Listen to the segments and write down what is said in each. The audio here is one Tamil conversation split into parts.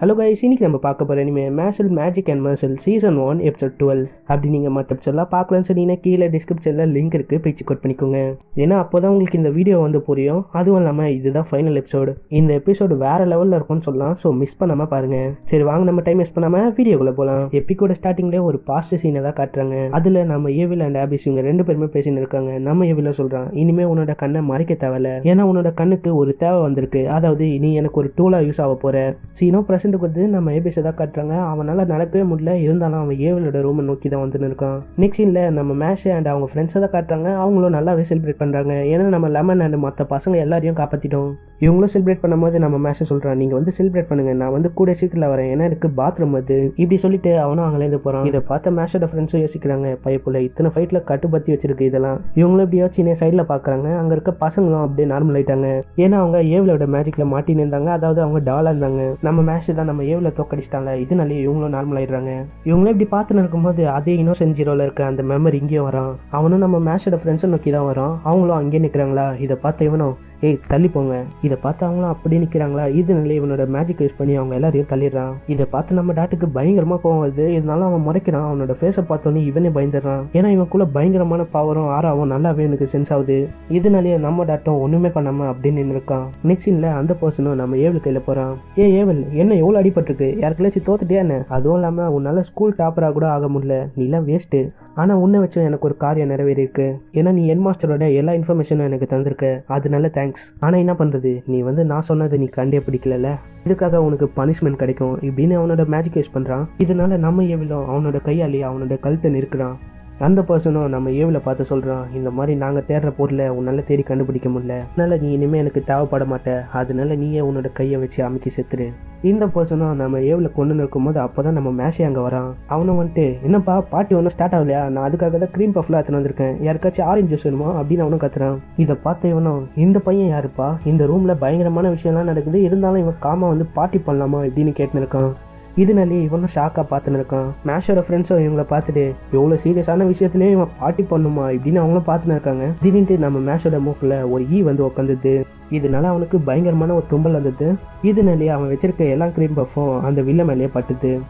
ஹலோ கைஸ் இன்னைக்கு நம்ம பார்க்க போகிற இனிமே Mashle magic and மர்சல் season one episode twelve அப்படி நீங்கள் மற்ற எபிசோட்லாம் பார்க்கலாம்னு சொன்னீங்கன்னா கீழே டிஸ்கிரிப்ஷனில் லிங்க் இருக்குது போய் செக் பண்ணிக்கோங்க. ஏன்னா அப்போ தான் உங்களுக்கு இந்த வீடியோ வந்து புரியும். அதுவும் இல்லாமல் இதுதான் ஃபைனல் எபிசோடு இந்த எபிசோடு வேறு லெவலில் இருக்கும்னு சொல்லலாம். ஸோ மிஸ் பண்ணாமல் பாருங்கள் சரி வாங்க நம்ம டைம் மிஸ் பண்ணாமல் வீடியோக்குள்ளே போகலாம் எப்பிக்கோட ஸ்டார்டிங்லேயே ஒரு பாஸ்ட் சீனை தான் காட்டுறாங்க. அதில் நம்ம ஏவில் அண்ட் ஆபிஸ் இவங்க ரெண்டு பேருமே பேசின்னு இருக்காங்க. நம்ம ஏவில் சொல்கிறான் இனிமேல் உன்னோட கண்ணை மறைக்க தேவையில்ல. ஏன்னா உன்னோட கண்ணுக்கு ஒரு தேவை வந்திருக்கு. அதாவது நீ எனக்கு ஒரு டூலாக யூஸ் ஆக போகிற சீனோ ப்ரெசென்ட்டுக்கு வந்து நம்ம ஏபிஎஸ் தான் காட்டுறாங்க. அவனால் நடக்கவே முடியல. இருந்தாலும் அவன் ஏவலோட ரூமை நோக்கி தான் வந்துன்னு இருக்கான். நெக்ஸ்ட் சீனில் நம்ம மேஷ் அண்ட் அவங்க ஃப்ரெண்ட்ஸை தான் காட்டுறாங்க. அவங்களும் நல்லாவே செலிப்ரேட் பண்ணுறாங்க ஏன்னா நம்ம லெமன் அண்ட் மற்ற பசங்க எல்லாரையும் காப்பாற்றிட்டோம் இவங்களும் செலிப்ரேட் பண்ணும்போது நம்ம மேஷை சொல்கிறான் நீங்கள் வந்து செலிப்ரேட் பண்ணுங்க. நான் வந்து கூட சீக்கிரம் வரேன். ஏன்னா எனக்கு பாத்ரூம் அது. இப்படி சொல்லிட்டு அவனும் அங்கேருந்து போகிறான் இதை பார்த்த மேஷோட ஃப்ரெண்ட்ஸும் யோசிக்கிறாங்க பைப்புல இத்தனை ஃபைட்டில் கட்டுப்பத்தி வச்சிருக்கு இதெல்லாம். இவங்களும் இப்படி யோசிச்சு சைடில் பார்க்குறாங்க அங்கே இருக்க பசங்களும் அப்படியே நார்மல் ஆயிட்டாங்க. ஏன்னா அவங்க ஏவலோட மேஜிக்கில் மாட்டின்னு இருந்தாங்க. அதாவது அவங்க டாலாக இருந்தாங்க. நம்ம மேஷ் தான் நம்ம ஏவில் தோக்கடிச்சிட்டாங்களே இதனாலே இவங்களும் நார்மல் ஆயிடுறாங்க. இவங்களும் இப்படி பார்த்துன்னு இருக்கும்போது அதே இன்னோசென்ட் ஜீரோவில் இருக்க அந்த மெமரி இங்கேயும் வரான். அவனும் நம்ம மேட்சோட ஃப்ரெண்ட்ஸை நோக்கி தான் வரான். அவங்களும் அங்கேயே நிற்கிறாங்களா இதை பார்த்த இவனும் ஏய் தள்ளி போங்க இதை பார்த்து அவங்களும் அப்படியே நிற்கிறாங்களா இது நிலை இவனோட மேஜிக் யூஸ் பண்ணி அவங்க எல்லாரையும் தள்ளிடுறான். இதை பார்த்து நம்ம டாட்டுக்கு பயங்கரமாக கோவம் வருது. இதனால அவன் முறைக்கிறான். அவனோட ஃபேஸை பார்த்தோன்னே இவனே பயந்துடுறான். ஏன்னா இவனுக்குள்ள பயங்கரமான பவரும் ஆறாவும் நல்லாவே எனக்கு சென்ஸ் ஆகுது. இதனாலேயே நம்ம டாட்டும் ஒன்றுமே பண்ணாமல் அப்படின்னு நின்று இருக்கான். நெக்ஸ்ட் அந்த பர்சனும் நம்ம ஏவல் கையில் போகிறான் ஏ ஏவல் என்ன எவ்வளோ அடிபட்டிருக்கு? யாருக்குள்ளாச்சும் தோத்துட்டியா என்ன? அதுவும் இல்லாமல் உன்னால் ஸ்கூல் டாப்பராக கூட ஆக முடியல. நீலாம் வேஸ்ட்டு ஆனால் உன்னை வச்சு எனக்கு ஒரு காரியம் நிறைவேறியிருக்கு. ஏன்னா நீ ஹெட் மாஸ்டரோட எல்லா இன்ஃபர்மேஷனும் எனக்கு தந்திருக்க. அதனால தேங்க்ஸ் ஆனால் என்ன பண்ணுறது நீ வந்து நான் சொன்னதை நீ கண்டே பிடிக்கலல்ல? இதுக்காக உனக்கு பனிஷ்மெண்ட் கிடைக்கும். இப்படின்னு அவனோட மேஜிக் யூஸ் பண்ணுறான் இதனால நம்ம எவ்வளோ அவனோட கையாளி அவனோட கழுத்தை நிற்கிறான் அந்த பர்சனும் நம்ம ஏவில் பார்த்து சொல்கிறான் இந்த மாதிரி நாங்கள் தேடுற பொருளை உன்னால் தேடி கண்டுபிடிக்க முடியல. அதனால் நீ இனிமேல் எனக்கு தேவைப்பட மாட்ட. அதனால நீயே உன்னோட கையை வச்சு அமைக்கி செத்துரு. இந்த பர்சனும் நம்ம ஏவில் கொண்டு இருக்கும்போது அப்போ தான் நம்ம மேஷே அங்கே வரான். அவனை வந்துட்டு என்னப்பா பாட்டி ஒன்றும் ஸ்டார்ட் ஆகலையா? நான் அதுக்காக தான் க்ரீம் பஃப்லாம் எடுத்துன்னு வந்திருக்கேன். யாருக்காச்சும் ஆரஞ்சு ஜூஸ் வேணுமா? அப்படின்னு அவனும் கத்துறான். இதை பார்த்த இவனும் இந்த பையன் யாருப்பா? இந்த ரூமில் பயங்கரமான விஷயம்லாம் நடக்குது. இருந்தாலும் இவன் காமா வந்து பாட்டி பண்ணலாமா? இப்படின்னு கேட்டுன்னு இருக்கான். இதனாலே இவனும் ஷாக்காக பார்த்துன்னு இருக்கான் மேஷோட ஃப்ரெண்ட்ஸும் இவங்கள பார்த்துட்டு எவ்வளோ சீரியஸான விஷயத்துலேயும் இவன் பாட்டி பண்ணுமா? இப்படின்னு அவங்களும் பார்த்துன்னு இருக்காங்க திடீர்னு நம்ம மேஷோட மூக்கில் ஒரு ஈ வந்து உட்காந்துது இதனால அவனுக்கு பயங்கரமான ஒரு தும்பல் வந்தது. இதனாலே அவன் வச்சிருக்க எல்லா கிரீம் பஃப்பும் அந்த வில்ல மேலேயே பட்டுது.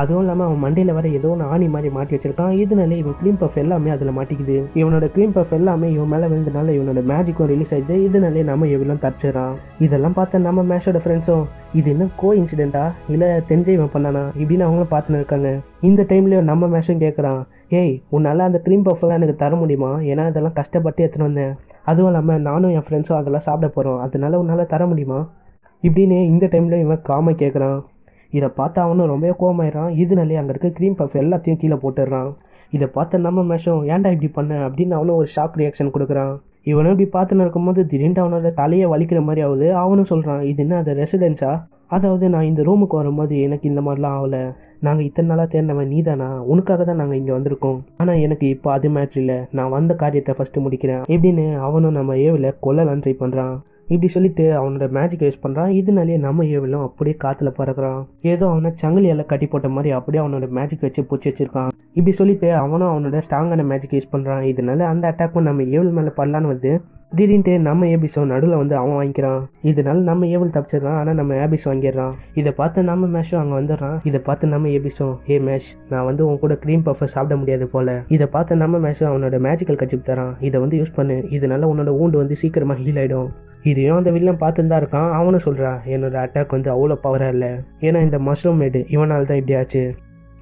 அதுவும் இல்லாமல் அவன் மண்டையில் வர ஏதோ ஒன்று ஆணி மாதிரி மாட்டி வச்சிருக்கான். இதனால இவன் க்ரீம் பஃப் எல்லாமே அதில் மாட்டிக்குது. இவனோட க்ரீம் பஃப் எல்லாமே இவன் மேலே விழுந்தனால இவனோட மேஜிக்கும் ரிலீஸ் ஆயிடுது. இதனாலே நம்ம இவெல்லாம் தப்பிச்சிடறான் இதெல்லாம் பார்த்த நம்ம மேஷோட ஃப்ரெண்ட்ஸும் இது என்ன கோ இன்சிடென்ட்டா இல்லை தெரிஞ்ச இவன் பண்ணானா? இப்படின்னு அவங்களும் பார்த்துன்னு இருக்காங்க. இந்த டைம்லேயும் நம்ம மேஷும் கேட்குறான் ஏய் உன்னால் அந்த க்ரீம் பஃப்லாம் எனக்கு தர முடியுமா? ஏன்னா அதெல்லாம் கஷ்டப்பட்டு எடுத்துன்னு வந்தேன். அதுவும் இல்லாமல் நானும் என் ஃப்ரெண்ட்ஸும் அதெல்லாம் சாப்பிட போகிறோம் அதனால உன்னால் தர முடியுமா? இப்படின்னு இந்த டைமில் இவன் காம கேட்குறான் இதை பார்த்து அவனும் ரொம்ப கோவமாயிடுறான். இதனாலே அங்கே இருக்க க்ரீம் பஃப் எல்லாத்தையும் கீழே போட்டுடுறான். இதை பார்த்த நம்ம மேஷம் ஏன்டா இப்படி பண்ண? அப்படின்னு அவனும் ஒரு ஷாக் ரியாக்ஷன் கொடுக்குறான். இவனும் இப்படி பார்த்துன்னு இருக்கும்போது திடீர்னு அவனோட தலையை வலிக்கிற மாதிரி ஆகுது. அவனும் சொல்கிறான் இது என்ன அது ரெசிடென்ஸா அதாவது நான் இந்த ரூமுக்கு வரும்போது எனக்கு இந்த மாதிரிலாம் ஆகலை. நாங்கள் இத்தனை நாளாக தேர்ந்தவன் நீ தானா உனக்காக தான் நாங்கள் இங்கே வந்திருக்கோம். ஆனால் எனக்கு இப்போ அது மேட்ரு இல்லை. நான் வந்த காரியத்தை ஃபஸ்ட்டு முடிக்கிறேன். எப்படின்னு அவனும் நம்ம ஏவில் கொல்லலான்னு ட்ரை பண்ணுறான் இப்படி சொல்லிட்டு அவனோட மேஜிக் யூஸ் பண்ணுறான் இதனாலேயே நம்ம ஏவலும் அப்படியே காற்றுல பறக்குறான். ஏதோ அவனை சங்கிலியால் கட்டி போட்ட மாதிரி அப்படியே அவனோட மேஜிக் வச்சு பிடிச்சி வச்சிருக்கான். இப்படி சொல்லிட்டு அவனும் அவனோட ஸ்ட்ராங்கான மேஜிக் யூஸ் பண்ணுறான் இதனால அந்த அட்டாக்கும் நம்ம ஏவல் மேலே படலான்னு வந்து திடீர்னுட்டு நம்ம ஏபிஸோ நடுவில் வந்து அவன் வாங்கிக்கிறான். இதனால நம்ம ஏவல் தப்பிச்சிடறான். ஆனால் நம்ம ஏபிஸ் வாங்கிடுறான். இதை பார்த்து நம்ம மேஷும் அங்கே வந்துடுறான். இதை பார்த்து நம்ம ஏபிஸோ ஏ மேஷ் நான் வந்து உன் கூட க்ரீம் பஃபை சாப்பிட முடியாது போல. இதை பார்த்து நம்ம மேஷும் அவனோட மேஜிக்கல் கட்சி தரான். இதை வந்து யூஸ் பண்ணு. இதனால உன்னோட ஊண்டு வந்து சீக்கிரமாக ஹீல் ஆகிடும் இதையும் அந்த வில்லன் பார்த்துன்னு தான் இருக்கான். அவனும் சொல்கிறான் என்னோட அட்டாக் வந்து அவ்வளோ பவராக இல்லை. ஏன்னா இந்த மஷ்ரூம் மேடு இவனால் தான் இப்படி ஆச்சு.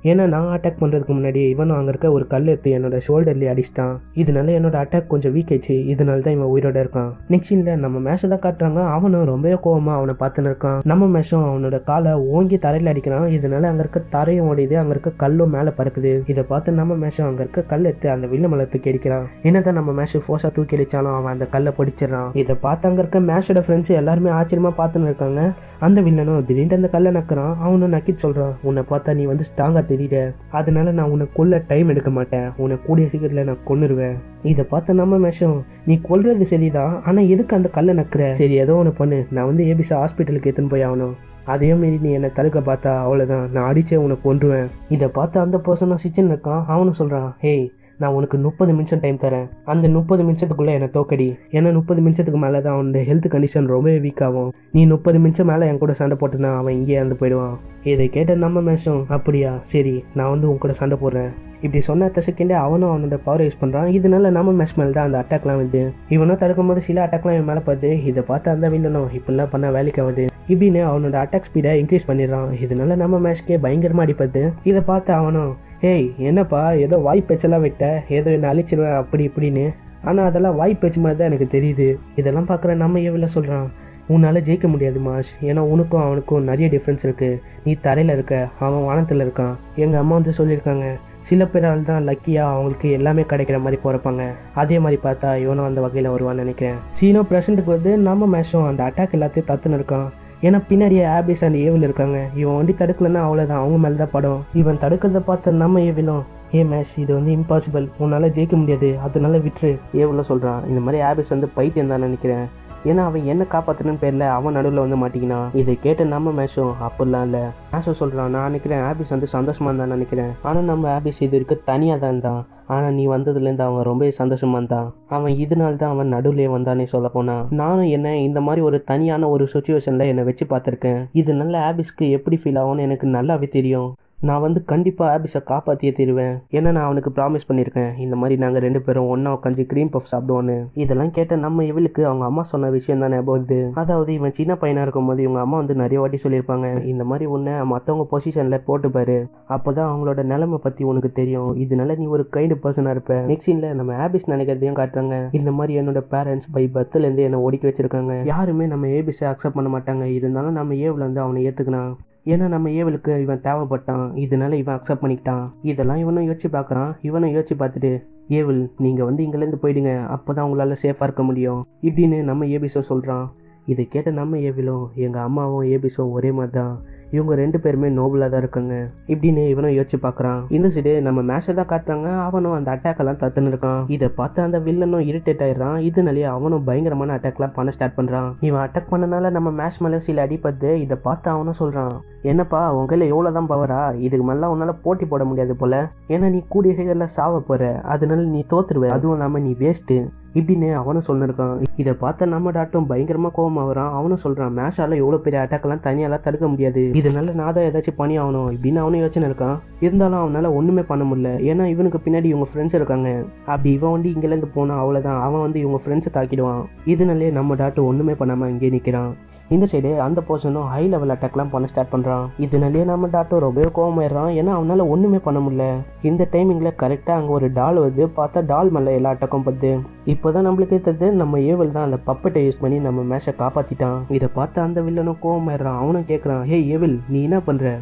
ஏன்னா நான் அட்டாக் பண்ணுறதுக்கு முன்னாடி இவனும் அங்கே இருக்க ஒரு கல் எடுத்து என்னோட ஷோல்டர்லேயே அடிச்சிட்டான். இதனால என்னோட அட்டாக் கொஞ்சம் வீக் ஆயிடுச்சு. இதனால தான் இவன் உயிரோட இருக்கான். நெக்ஸ்ட் இல்லை நம்ம மேஷை தான் காட்டுறாங்க. அவனும் ரொம்பவே கோவமாக அவனை பார்த்துன்னு இருக்கான். நம்ம மேஷம் அவனோட காலை ஓங்கி தரையில் அடிக்கிறான். இதனால அங்கே இருக்க தரையும் ஓடிது. அங்கே இருக்க கல்லும் மேலே பறக்குது. இதை பார்த்து நம்ம மேஷம் அங்கே இருக்க கல் எடுத்து அந்த வில்ல தூக்கி அடிக்கிறான். என்னதான் நம்ம மேஷம் ஃபோர்ஸாக தூக்கி அடித்தாலும் அவன் அந்த கல்லை பிடிச்சிடறான். இதை பார்த்து அங்கே இருக்க மேஷோட ஃப்ரெண்ட்ஸ் எல்லாருமே ஆச்சரியமாக பார்த்துன்னு இருக்காங்க. அந்த வில்லனும் திடீர்னு அந்த கல்லை நக்குறான். அவனும் நக்கிட்டு சொல்கிறான் உன்னை பார்த்தா நீ வந்து ஸ்ட்ராங்காக தெரியல அதனால நான் உன்னை கொல்ல டைம் எடுக்க மாட்டேன். உன்னை கூடிய சீக்கிரத்தில் நான் கொன்னுருவேன். இதை பார்த்த நம்ம மேஷம் நீ கொல்றது சரிதான் ஆனால் எதுக்கு அந்த கல்லை நக்குற? சரி ஏதோ ஒன்று பண்ணு. நான் வந்து ஏபிசா ஹாஸ்பிட்டலுக்கு எடுத்துன்னு போய் ஆகணும். அதே மாரி நீ என்னை தடுக்க பார்த்தா அவ்வளோதான் நான் அடிச்சே உனக்கு கொன்றுவேன். இதை பார்த்து அந்த பர்சனும் சிச்சன் இருக்கான். அவனும் சொல்கிறான் ஹேய் நான் உனக்கு முப்பது நிமிஷம் டைம் தரேன். அந்த முப்பது நிமிஷத்துக்குள்ளே என்னை தோக்கடி. ஏன்னா முப்பது நிமிஷத்துக்கு மேலே தான் அவனோட ஹெல்த் கண்டிஷன் ரொம்பவே வீக் ஆகும். நீ முப்பது நிமிஷம் மேலே என் கூட சண்டை போட்டுனா அவன் இங்கேயே வந்து போயிடுவான். இதை கேட்ட நம்ம மேஷம் அப்படியா? சரி நான் வந்து உன் கூட சண்டை போடுறேன். இப்படி சொன்ன அத்த செகண்டே அவனும் அவனோட பவர் யூஸ் பண்ணுறான் இதனால நம்ம மேஷ் மேலே தான் அந்த அட்டாக்லாம் வந்து இவனும் தடுக்கும் போது சில அட்டாக்லாம் இவன் மேலே பார்த்து இதை பார்த்து அந்த வில்லனும். இப்படிலாம் பண்ணால் வேலைக்கு ஆகுது. இப்படின்னு அவனோட அட்டாக் ஸ்பீடை இன்க்ரீஸ் பண்ணிடுறான். இதனால நம்ம மேட்ச்க்கே பயங்கரமாக அடிப்பது இதை பார்த்து அவனும் ஏய் என்னப்பா ஏதோ வாய் பேச்செல்லாம் விட்ட ஏதோ என்ன அழிச்சிருவேன் அப்படி இப்படின்னு. ஆனால் அதெல்லாம் வாய் பேச்சு மாதிரி தான் எனக்கு தெரியுது. இதெல்லாம் பார்க்குற நம்ம எவ்வளோ சொல்கிறான் உன்னால் ஜெயிக்க முடியாது மாஷ் ஏன்னா உனக்கும் அவனுக்கும் நிறைய டிஃப்ரென்ஸ் இருக்குது நீ தரையில் இருக்க அவன் வானத்தில் இருக்கான். எங்கள் அம்மா வந்து சொல்லியிருக்காங்க சில பேரால் தான் லக்கியாக அவங்களுக்கு எல்லாமே கிடைக்கிற மாதிரி பிறப்பாங்க. அதே மாதிரி பார்த்தா இவனும் அந்த வகையில் வருவான்னு நினைக்கிறேன். சீனோ பிரசண்ட்டுக்கு வந்து நம்ம மேஷம் அந்த அட்டாக் எல்லாத்தையும் தத்துன்னு இருக்கான். ஏன்னா பின்னாடியே ஆபிஸ் அண்ட் ஏவில் இருக்காங்க. இவன் வண்டி தடுக்கலன்னா அவ்வளோதான் அவங்க மேலே தான் படம். இவன் தடுக்கிறத பார்த்த நம்ம ஏவிலும் ஏ மேஷ் இது வந்து இம்பாசிபிள் உன்னால் ஜெயிக்க முடியாது. அதனால விட்டுரு. ஏவில் சொல்கிறான் இந்த மாதிரி ஆபிஸ் வந்து பைத்தியம் தான் நினைக்கிறேன். ஏன்னா அவன் என்ன காப்பாத்தணும்னு பேர்ல அவன் நடுவில் வந்து மாட்டிக்கினா. இதை கேட்டு நம்ம மேஷம் அப்படிலாம் இல்லை. மேஷம் சொல்கிறான் நான் நினைக்கிறேன் ஆபிஸ் வந்து சந்தோஷமாக தான் நினைக்கிறேன். ஆனால் நம்ம ஆபிஸ் இது இருக்க தனியாக தான் இருந்தான். ஆனால் நீ வந்ததுலேருந்து அவன் ரொம்ப சந்தோஷமா இருந்தான். அவன் இதனால தான் அவன் நடுவிலே வந்தானே சொல்ல போனா நானும் என்ன இந்த மாதிரி ஒரு தனியான ஒரு சுச்சுவேஷனில் என்னை வச்சு பார்த்துருக்கேன். இது நல்ல ஆபிஸ்க்கு எப்படி ஃபீல் ஆகும்னு எனக்கு நல்லாவே தெரியும். நான் வந்து கண்டிப்பாக ஆபிஸை காப்பாற்றியே தருவேன். ஏன்னா நான் அவனுக்கு ப்ராமிஸ் பண்ணியிருக்கேன். இந்த மாதிரி நாங்கள் ரெண்டு பேரும் ஒன்றா உட்காந்து க்ரீம் பஃப் சாப்பிடுவோன்னு இதெல்லாம் கேட்ட நம்ம இவளுக்கு அவங்க அம்மா சொன்ன விஷயம் தானே போகுது. அதாவது இவன் சின்ன பையனாக இருக்கும்போது இவங்க அம்மா வந்து நிறைய வாட்டி சொல்லியிருப்பாங்க. இந்த மாதிரி உன்னை மற்றவங்க பொசிஷனில் போட்டுப்பாரு அப்போ தான் அவங்களோட நிலைமை பற்றி உனக்கு தெரியும். இதனால நீ ஒரு கைண்டு பர்சனாக இருப்ப. நெக்ஸ்ட் சீனில் நம்ம ஆபிஸ் நினைக்கிறதையும் காட்டுறாங்க. இந்த மாதிரி என்னோட பேரண்ட்ஸ் பை பர்த்லேருந்து என்னை ஒடுக்கி வச்சிருக்காங்க. யாருமே நம்ம ஏபிஸை அக்செப்ட் பண்ண மாட்டாங்க. இருந்தாலும் நம்ம ஏவில் வந்து அவனை ஏற்றுக்கினான் ஏன்னா நம்ம ஏவலுக்கு இவன் தேவைப்பட்டான் இதனால இவன் அக்செப்ட் பண்ணிக்கிட்டான். இதெல்லாம் இவனும் யோசிச்சு பார்க்குறான். இவனும் யோசிச்சு பார்த்துட்டு ஏவல் நீங்கள் வந்து இங்கேருந்து போயிடுங்க. அப்போ தான் உங்களால் சேஃபாக இருக்க முடியும். இப்படின்னு நம்ம ஏபிசோ சொல்கிறான் இதை கேட்ட நம்ம ஏவிலும் எங்கள் அம்மாவும் ஏபிசோ ஒரே மாதிரி தான் இவங்க ரெண்டு பேருமே நோபலாக தான் இருக்காங்க. இப்படின்னு இவனும் யோசிச்சு பார்க்குறான். இந்த சைடு நம்ம மேஷை தான் காட்டுறாங்க. அவனும் அந்த அட்டாக்கெல்லாம் தத்துன்னு இருக்கான். இதை பார்த்து அந்த வில்லனும் இரிட்டேட் ஆயிடுறான். இதனாலேயே அவனும் பயங்கரமான அட்டாக்லாம் பண்ண ஸ்டார்ட் பண்ணுறான் இவன் அட்டாக் பண்ணனால நம்ம மேஷ் மேலே சில அடிப்பது இதை பார்த்து அவனும் சொல்கிறான் என்னப்பா உன் கையில் எவ்வளோ தான் பவரா இதுக்கு மேலே உன்னால் போட்டி போட முடியாது போல. ஏன்னா நீ கூடிய சீக்கிரத்தில் சாவ போகிற அதனால நீ தோத்துருவ. அதுவும் இல்லாமல் நீ வேஸ்ட்டு இப்படின்னு அவனும் சொல்லியிருக்கான் இதை பார்த்த நம்ம டாட்டும் பயங்கரமாக கோபம் ஆகிறான் அவனும் சொல்கிறான் மேஷால எவ்வளோ பெரிய அட்டாக்லாம் தனியாலாம் தடுக்க முடியாது. இதனால நான் தான் ஏதாச்சும் பண்ணி ஆகணும் இப்படின்னு அவனும் யோசனை இருக்கான். இருந்தாலும் அவனால ஒன்றுமே பண்ண முடியல. ஏன்னா இவனுக்கு பின்னாடி இவங்க ஃப்ரெண்ட்ஸ் இருக்காங்க. அப்படி இவன் வந்து இங்கேருந்து போனால் அவ்வளோதான் அவன் வந்து இவங்க ஃப்ரெண்ட்ஸை தாக்கிடுவான். இதனாலே நம்ம டாட்டு ஒன்றுமே பண்ணாமல் இங்கே நிற்கிறான் இந்த சைடு அந்த பர்சனும் ஹை லெவல் அட்டாக்லாம் பண்ண ஸ்டார்ட் பண்ணுறான் இதனாலேயே நம்ம டாக்டர் ரொம்பவே கோவமாயிடுறான். ஏன்னா அவனால் ஒன்றுமே பண்ண முடியல. இந்த டைமிங்கில் கரெக்டாக அங்கே ஒரு டால் வருது. பார்த்தா டால் மேலே எல்லா அட்டாக்கும் பத்து இப்போ தான் நம்மளுக்கு தெரிஞ்சது நம்ம ஏவல் தான் அந்த பப்பட்டை யூஸ் பண்ணி நம்ம மேஷை காப்பாற்றிட்டான் இதை பார்த்து அந்த வில்லனும் கோவமாயிடுறான். அவனும் கேட்குறான் ஹே ஏவில் நீ என்ன பண்ணுற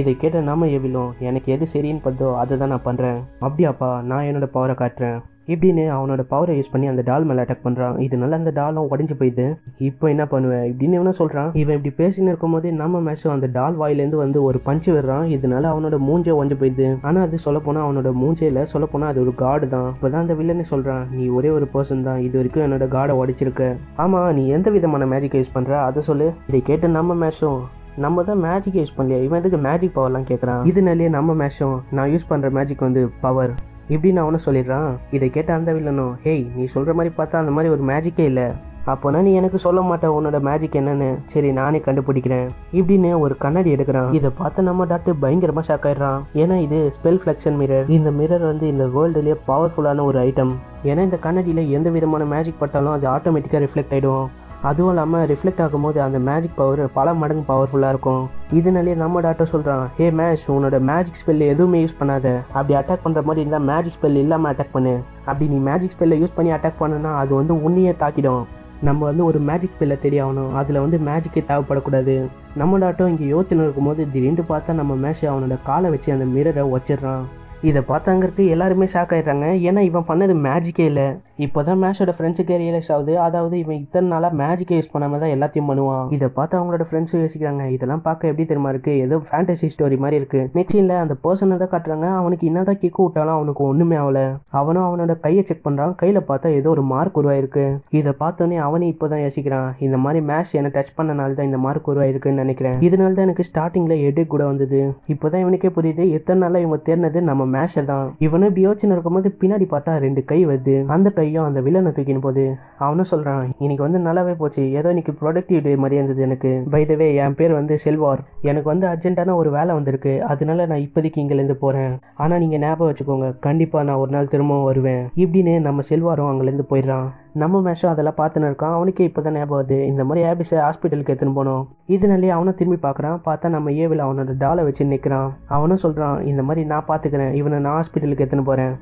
இதை கேட்ட நாம எவிலும் எனக்கு எது சரின்னு பார்த்தோ அதை தான் நான் பண்ணுறேன் அப்படியாப்பா நான் என்னோட பவரை காட்டுறேன். இப்படின்னு அவனோட பவரை யூஸ் பண்ணி அந்த டால் மேலே அட்டாக் பண்ணுறான் இதனால அந்த டாலும் உடஞ்சி போயிடுது. இப்போ என்ன பண்ணுவேன் இப்படின்னு இவனும் சொல்கிறான் இவன் இப்படி பேசின்னு இருக்கும்போதே நம்ம மேஷம் அந்த டால் வாயிலேருந்து வந்து ஒரு பஞ்சு விடுறான். இதனால அவனோட மூஞ்சே உடஞ்சி போயிடுது. ஆனால் அது சொல்லப்போனால் அவனோட மூஞ்சையில் சொல்லப்போனால் அது ஒரு காடு தான். இப்போ தான் அந்த வில்லனே சொல்கிறான் நீ ஒரே ஒரு பர்சன் தான். இது வரைக்கும் என்னோட காடை உடைச்சிருக்க. ஆமாம் நீ எந்த விதமான மேஜிக் யூஸ் பண்ணுற அதை சொல்லு. இதை கேட்டு நம்ம மேஷம் நம்ம தான் மேஜிக் யூஸ் பண்ணலையா? இவன் எதுக்கு மேஜிக் பவர்லாம் கேட்குறான் இதனாலேயே நம்ம மேஷம் நான் யூஸ் பண்ணுற மேஜிக் வந்து பவர் இப்படின்னு அவனும் சொல்லிடுறான். இதை கேட்ட அந்த வில்லனும் ஹேய் நீ சொல்கிற மாதிரி பார்த்தா அந்த மாதிரி ஒரு மேஜிக்கே இல்லை. அப்போனா நீ எனக்கு சொல்ல மாட்ட உன்னோட மேஜிக் என்னன்னு. சரி நானே கண்டுபிடிக்கிறேன். இப்படின்னு ஒரு கண்ணாடி எடுக்கிறான். இதை பார்த்து நம்ம டாக்டர் பயங்கரமாக ஷாக் ஆயிடுறான். ஏன்னா இது ஸ்பெல் ஃப்ளெக்ஷன் மிரர் இந்த மிரர் வந்து இந்த வேர்ல்டுலேயே பவர்ஃபுல்லான ஒரு ஐட்டம் ஏன்னா இந்த கண்ணாடியில் எந்த விதமான மேஜிக் பட்டாலும் அது ஆட்டோமேட்டிக்காக ரிஃப்ளெக்ட் ஆகிடும் அதுவும் இல்லாமல் ரிஃப்ளெக்ட் ஆகும்போது அந்த மேஜிக் பவர் பல மடங்கு பவர்ஃபுல்லாக இருக்கும். இதனாலே நம்ம டாக்டர் சொல்கிறான் ஹே மேஷ் உன்னோட மேஜிக் ஸ்பெல் எதுவுமே யூஸ் பண்ணாத. அப்படி அட்டாக் பண்ணுற மாதிரி இருந்தால் மேஜிக் ஸ்பெல் இல்லாமல் அட்டாக் பண்ணு. அப்படி நீ மேஜிக் ஸ்பெல்லை யூஸ் பண்ணி அட்டாக் பண்ணுனா அது வந்து உன்னையே தாக்கிடும். நம்ம வந்து ஒரு மேஜிக் ஸ்பெல்லை தெரியணும் அதில் வந்து மேஜிக்கே தேவைப்படக்கூடாது. நம்ம டாட்டும் இங்கே யோசனை இருக்கும்போது திடீர்னு பார்த்தா நம்ம மேஷ் அவனோட காலை வச்சு அந்த மிரரை வச்சிடுறான். இதை பார்த்தாங்கிறதுக்கு எல்லாருமே ஷாக் ஆகிடுறாங்க ஏன்னா இவன் பண்ணது மேஜிக்கே இல்லை. இப்போ தான் மேஷோட ஃப்ரெண்ட்ஸுக்கே ரியலைஸ் ஆகுது. அதாவது இவன் இத்தனை நாளாக மேஜிக்கை யூஸ் பண்ணாமல் தான் எல்லாத்தையும் பண்ணுவான். இதை பார்த்து அவங்களோட ஃப்ரெண்ட்ஸும் யோசிக்கிறாங்க. இதெல்லாம் பார்க்க எப்படி தெரியுமா இருக்குது ஏதோ ஃபேண்டசி ஸ்டோரி மாதிரி இருக்குது நெக்ஸ்ட் இல்லை அந்த பர்சனை தான் காட்டுறாங்க. அவனுக்கு என்ன தான் கிக்கு விட்டாலும் அவனுக்கு ஒன்றுமே ஆகலை. அவனும் அவனோட கையை செக் பண்ணுறான் கையில் பார்த்தா ஏதோ ஒரு மார்க் உருவாயிருக்கு. இதை பார்த்தோன்னே அவனே இப்போ தான் யோசிக்கிறான். இந்த மாதிரி மேஷ் என்னை டச் பண்ணனால தான் இந்த மார்க் உருவாயிருக்குன்னு நினைக்கிறேன். இதனால தான் எனக்கு ஸ்டார்டிங்கில் எடு கூட வந்தது. இப்போ தான் இவனுக்கே புரியுது. எத்தனை நாளாக இவன் தேர்னது நம்ம மேஷை தான். இவனும் இப்படி யோசனை இருக்கும்போது பின்னாடி பார்த்தா ரெண்டு கை வருது. அந்த கையும் அந்த வில்லனை தூக்கின்னு போகுது. அவனும் சொல்றான் இன்னைக்கு வந்து நல்லாவே போச்சு. ஏதோ இன்னைக்கு ப்ரொடக்டிவ் டே மாதிரி இருந்தது எனக்கு. பைதவே என் பேர் வந்து செல்வார். எனக்கு வந்து அர்ஜென்ட்டான ஒரு வேலை வந்திருக்கு. அதனால நான் இப்போதைக்கு இங்கேருந்து போறேன். ஆனா நீங்க ஞாபகம் வச்சுக்கோங்க. கண்டிப்பா நான் ஒரு நாள் திரும்பவும் வருவேன். இப்படின்னு நம்ம செல்வாரும் அங்கேருந்து போயிடுறான். நம்ம மேஷம் அதெல்லாம் பார்த்துன்னு இருக்கான். அவனுக்கே இப்போ தான் ஞாபகம் வருது. இந்த மாதிரி ஆபிஸை ஹாஸ்பிட்டலுக்கு எடுத்துன்னு போனோம். இதனாலேயே அவனும் திரும்பி பார்க்குறான். பார்த்தா நம்ம ஏவில் அவனோட டாலை வச்சு நிற்கிறான் அவனும் சொல்கிறான் இந்த மாதிரி நான் பார்த்துக்கிறேன். இவனை நான் ஹாஸ்பிட்டலுக்கு எடுத்துன்னு போகிறேன்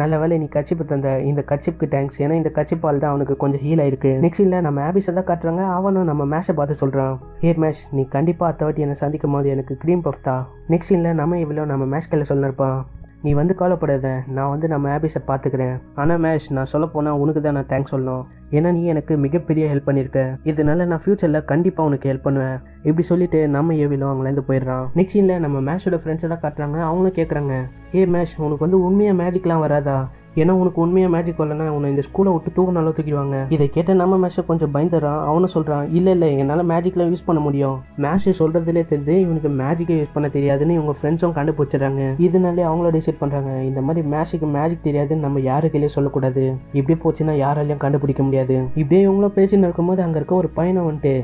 நல்ல வேலை நீ கச்சிப்பு தந்த இந்த கச்சிப்புக்கு தேங்க்ஸ் ஏன்னா இந்த கச்சிப்பால் தான் அவனுக்கு கொஞ்சம் ஹீல் ஆயிருக்கு. நெக்ஸ்ட் இல்லை நம்ம ஆபிஸை தான் காட்டுறாங்க. அவனும் நம்ம மேஷை பார்த்து சொல்கிறான் ஹேர் மேஷ் நீ கண்டிப்பாக அத்தை வாட்டி என்னை சந்திக்கும் போது எனக்கு க்ரீம் பஃப் தான் நெக்ஸ்ட் இல்லை நம்ம இவ்வளோ நம்ம மேஷ் கையில் சொல்லிருப்பான் நீ வந்து கவலைப்படாத நான் வந்து நம்ம ஆபிஸை பார்த்துக்கிறேன் ஆனால் மேஷ் நான் சொல்ல போனால் உனக்கு தான் நான் தேங்க்ஸ் சொல்லணும். ஏன்னா நீ எனக்கு மிகப்பெரிய ஹெல்ப் பண்ணியிருக்க இதனால நான் ஃப்யூச்சரில் கண்டிப்பாக உனக்கு ஹெல்ப் பண்ணுவேன். இப்படி சொல்லிட்டு நம்ம ஏவிலும் அவங்களேருந்து போயிடுறான். நெக்ஸ்ட் சீனில் நம்ம மேஷோட ஃப்ரெண்ட்ஸை தான் காட்டுறாங்க. அவங்களும் கேட்குறாங்க ஏ மேஷ் உனக்கு வந்து உண்மையாக மேஜிக்லாம் வராதா? ஏன்னா உனக்கு உண்மையாக மேஜிக் வரலன்னா உன்னை இந்த ஸ்கூலை விட்டு தூக்கினாலும் தூக்கிடுவாங்க. இதை கேட்ட நம்ம மேஷை கொஞ்சம் பயந்துறான் அவனும் சொல்கிறான் இல்லை இல்லை என்னால் மேஜிக்லாம் யூஸ் பண்ண முடியும். மேஷ் சொல்கிறதுலே தெரிஞ்சு இவனுக்கு மேஜிக்கை யூஸ் பண்ண தெரியாதுன்னு இவங்க ஃப்ரெண்ட்ஸும் கண்டுபிடிச்சிடுறாங்க. இதனாலே அவங்கள டிசைட் பண்ணுறாங்க இந்த மாதிரி மேஷுக்கு மேஜிக் தெரியாதுன்னு நம்ம யாருக்கையிலே சொல்லக்கூடாது. இப்படி போச்சுன்னா யாராலையும் கண்டுபிடிக்க முடியாது. இப்படியே இவங்களும் பேசின்னு இருக்கும்போது அங்கே இருக்க ஒரு பையனை வந்துட்டு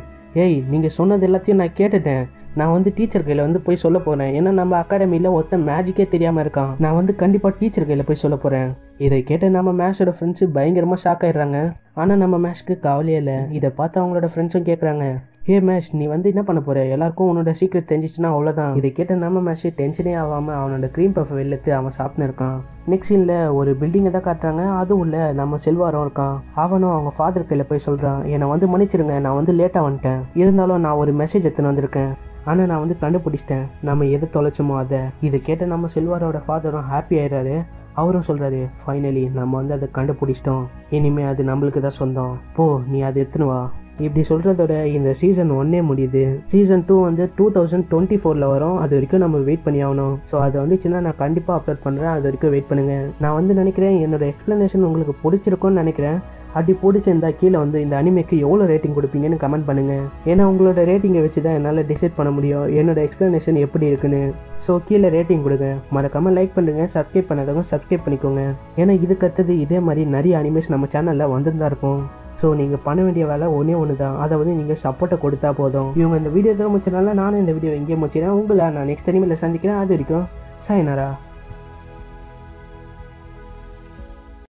ஏய் நீங்கள் சொன்னது எல்லாத்தையும் நான் கேட்டுட்டேன். நான் வந்து டீச்சர் கையில் வந்து போய் சொல்ல போகிறேன் ஏன்னா நம்ம அகாடமியில் ஒருத்த மேஜிக்கே தெரியாமல் இருக்கான். நான் வந்து கண்டிப்பாக டீச்சர் கையில் போய் சொல்ல போகிறேன் இதை கேட்டு நம்ம மேஷோட ஃப்ரெண்ட்ஸு பயங்கரமாக ஷாக் ஆயிடுறாங்க. ஆனால் நம்ம மேஷ்க்கு கவலையே இல்லை. இதை பார்த்து அவங்களோட ஃப்ரெண்ட்ஸும் கேட்குறாங்க ஹே மேஷ் நீ வந்து என்ன பண்ண போற? எல்லாருக்கும் உன்னோட சீக்கிரம் தெரிஞ்சிச்சுன்னா அவ்வளோதான் இதை கேட்ட நம்ம மேஷ் டென்ஷனே ஆகாமல் அவனோட க்ரீம் பஃப் வெள்ளத்து அவன் சாப்பிட்டு இருக்கான். நெக்ஸ்ட் சீனில் ஒரு பில்டிங்கை தான் காட்டுறாங்க. அதுவும் உள்ள நம்ம செல்வாரம் இருக்கான். அவனும் அவங்க ஃபாதர் கையில் போய் சொல்கிறான் என்னை வந்து மன்னிச்சிருங்க நான் வந்து லேட்டாக வந்துட்டேன். இருந்தாலும் நான் ஒரு மெசேஜ் எடுத்துன்னு வந்திருக்கேன். ஆனால் நான் வந்து கண்டுபிடிச்சிட்டேன். நம்ம எதை தொலைச்சோமோ அதை. இதை கேட்ட நம்ம செல்வாரோட ஃபாதரும் ஹாப்பி ஆயிடுறாரு. அவரும் சொல்கிறாரு ஃபைனலி நம்ம வந்து அதை கண்டுபிடிச்சிட்டோம். இனிமேல் அது நம்மளுக்கு தான் சொந்தம். போ நீ அதை எடுத்துன்னு வா. இப்படி சொல்கிறதோட இந்த சீசன் ஒன்னே முடியுது. சீசன் டூ வந்து டூ தௌசண்ட் டுவெண்ட்டி ஃபோரில் வரும். அது வரைக்கும் நம்ம வெயிட் பண்ணி ஆகணும். ஸோ அது வந்துச்சுன்னா நான் கண்டிப்பாக அப்லோட் பண்ணுறேன் அது வரைக்கும் வெயிட் பண்ணுங்கள் நான் வந்து நினைக்கிறேன் என்னோட எக்ஸ்ப்ளனேஷன் உங்களுக்கு பிடிச்சிருக்கும்னு நினைக்கிறேன். அப்படி பிடிச்சிருந்தா கீழே வந்து இந்த அனிமேக்கு எவ்வளோ ரேட்டிங் கொடுப்பீங்கன்னு கமெண்ட் பண்ணுங்கள் ஏன்னா உங்களோட ரேட்டிங்கை வச்சு தான் என்னால் டிசைட் பண்ண முடியும். என்னோட எக்ஸ்ப்ளனேஷன் எப்படி இருக்குன்னு. ஸோ கீழே ரேட்டிங் கொடுங்க. மறக்காமல் லைக் பண்ணுங்கள் சப்ஸ்கிரைப் பண்ணாதவங்க சப்ஸ்கிரைப் பண்ணிக்கோங்க. ஏன்னா இதுக்கு இதே மாதிரி நிறைய அனிமேஸ் நம்ம சேனலில் வந்துருந்தா இருக்கும். ஸோ நீங்கள் பண்ண வேண்டிய வேலை ஒன்றே ஒன்று தான் அதை வந்து நீங்கள் சப்போர்ட்டை கொடுத்தா போதும். இவங்க இந்த வீடியோ தான் முடிச்சனால நானும் இந்த வீடியோ எங்கேயும் முடிச்சிடறேன். உங்களை நான் நெக்ஸ்ட் டைமில் சந்திக்கிறேன். அது வரைக்கும் சாய்னாரா